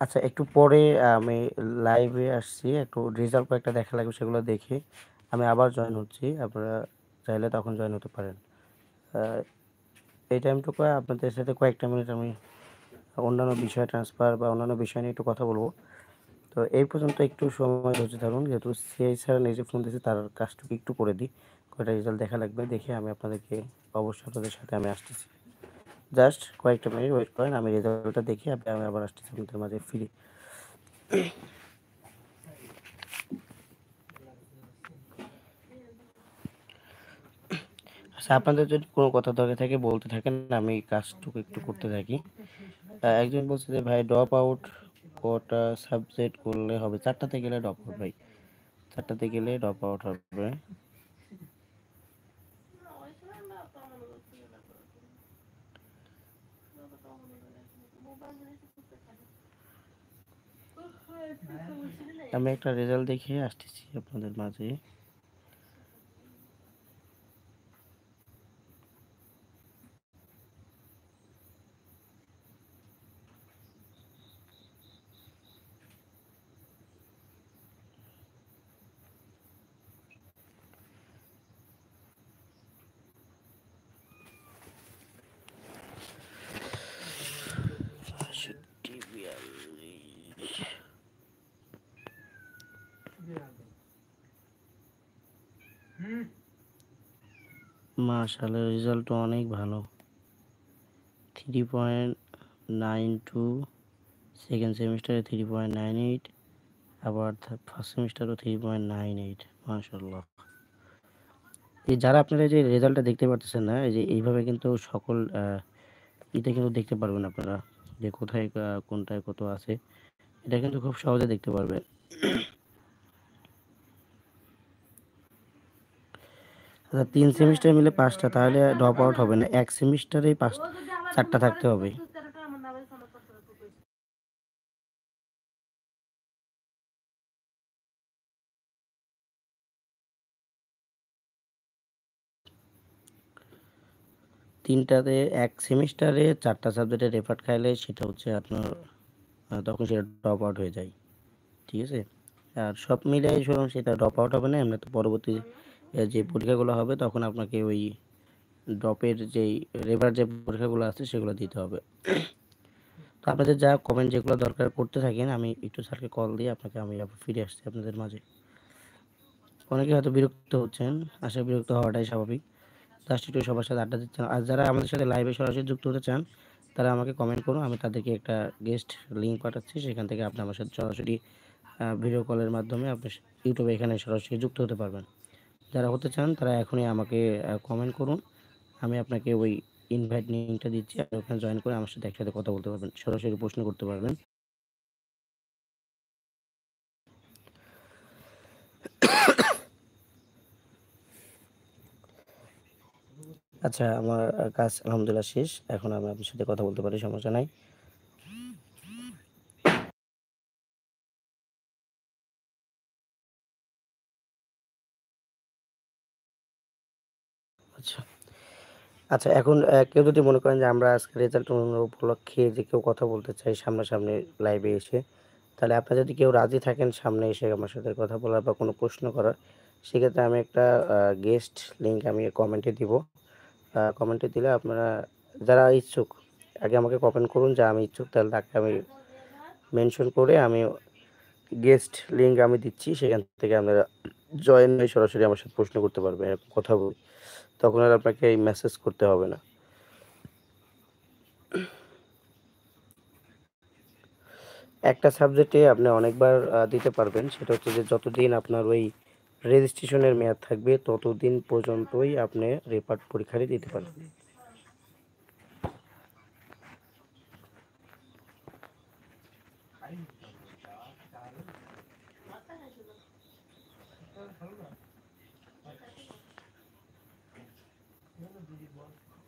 আচ্ছা একটু পরে আমি লাইভে আসছি। একটু রেজাল্ট কয়েকটা দেখা লাগবে, সেগুলো দেখে। আমি আবার জয়েন হচ্ছি। আপনারা চাইলে তখন জয়েন হতে পারেন। এই টাইমটুকু আপনাদের সাথে কয়েকটা মিনিট আমি অন্যান্য বিষয় ট্রান্সফার বা অন্যান্য বিষয় নিয়ে একটু কথা বলব। তো এই পর্যন্ত একটু সময় ধৈর্য ধরুন। যেহেতু সিআই স্যার নিজে ফোন দিয়েছে, তার কাজটুকু একটু করে দিই। কয়টা রেজাল্ট দেখা লাগবে, দেখে আমি আপনাদেরকে অবশ্যই আপনাদের সাথে আমি আসতেছি। জাস্ট কয়েকটা মিনিট ওয়েট করেন, আমি রেজাল্টটা দেখি আমি আবার আসতেছি আপনাদের মাঝে ফিরি। আচ্ছা আপনাদের যদি কোনো কথা দরকার থাকে, বলতে থাকেন, আমি কাজটুকু একটু করতে থাকি। একজন বলছে যে, ভাই ড্রপ আউট কটা সাবজেক্ট করলে হবে? চারটাতে গেলে ড্রপ আউট ভাই। চারটাতে গেলে ড্রপ আউট হবে। আমি একটা রেজাল্ট দেখে আসতেছি আপনাদের মাঝে। মাশাআল্লাহ রেজাল্ট অনেক ভালো। Three point nine two second সেমিস্টারে থ্রি পয়েন্ট নাইন এইট আবার ফার্স্ট সেমিস্টারও থ্রি পয়েন্ট নাইন এইট মাশাল্লাহ এই যারা আপনারা যে রেজাল্টটা দেখতে পারতেছেন না, এই যে এইভাবে কিন্তু সকল ইতে কিন্তু দেখতে পারবেন আপনারা যে কোথায় কোনটায় কত আছে, এটা কিন্তু খুব সহজে দেখতে পারবেন। আচ্ছা তিন সেমিস্টার মিলে পাঁচটা, তাহলে ড্রপ আউট হবে না। এক সেমিস্টারেই পাঁচ চারটা থাকতে হবে। তিনটাতে এক সেমিস্টারে চারটা সাবজেক্টে রেফার খাইলে সেটা হচ্ছে আপনার তখন সেটা ড্রপ আউট হয়ে যায়। ঠিক আছে? আর সব মিলিয়ে শুনুন সেটা ড্রপ আউট হবে না এমনি তো পরবর্তী যে পরীক্ষাগুলো হবে, তখন আপনাকে ওই ড্রপের যেই রেভার যে পরীক্ষাগুলো আছে, সেগুলো দিতে হবে। তো আপনাদের যা কমেন্ট যেগুলো দরকার করতে থাকেন, আমি একটু স্যারকে কল দিয়ে আপনাকে আমি ফিরে আসছি আপনাদের মাঝে। অনেকে হয়তো বিরক্ত হচ্ছেন আসলে বিরক্ত হওয়াটাই স্বাভাবিক। জাস্ট একটু সবার সাথে আড্ডা দিচ্ছেন। আর যারা আমাদের সাথে লাইভে সরাসরি যুক্ত হতে চান, তারা আমাকে কমেন্ট করুন, আমি তাদেরকে একটা গেস্ট লিঙ্ক পাঠাচ্ছি। সেখান থেকে আপনি আমার সাথে সরাসরি ভিডিও কলের মাধ্যমে আপনি ইউটিউবে এখানে সরাসরি যুক্ত হতে পারবেন। যারা হতে চান, তারা এখনই আমাকে কমেন্ট করুন। আমি আপনাকে ওই ইনভাইট লিঙ্কটা দিচ্ছি আর ওখানে জয়েন করে আমার সাথে একসাথে কথা বলতে পারবেন, সরাসরি প্রশ্ন করতে পারবেন। আচ্ছা আমার কাজ আলহামদুলিল্লাহ শেষ। এখন আমি আপনার সাথে কথা বলতে পারি, সমস্যা নাই। আচ্ছা। আচ্ছা এখন কেউ যদি মনে করেন যে আমরা আজকে রেজাল্ট উপলক্ষে যে কেউ কথা বলতে চাই সামনাসামনি লাইভে এসে, তাহলে আপনারা যদি কেউ রাজি থাকেন সামনে এসে আমার সাথে কথা বলার বা কোনো প্রশ্ন করার, সেক্ষেত্রে আমি একটা গেস্ট লিঙ্ক আমি কমেন্টে দিব। কমেন্টে দিলে আপনারা, যারা ইচ্ছুক, আগে আমাকে কমেন্ট করুন, যে আমি ইচ্ছুক, তাহলে তাকে আমি মেনশন করে আমি গেস্ট লিঙ্ক আমি দিচ্ছি, সেখান থেকে আপনারা জয়েন হয়ে সরাসরি আমার সাথে প্রশ্ন করতে পারবেন, এরকম কথা বলি তখন আর আপনাকে এই মেসেজ করতে হবে না একটা সাবজেক্টে আপনি অনেকবার দিতে পারবেন সেটা হচ্ছে যে যতদিন আপনার ওই রেজিস্ট্রেশনের মেয়াদ থাকবে, ততদিন পর্যন্তই আপনি রেপার্ট পরীক্ষাটি দিতে পারবেন. work.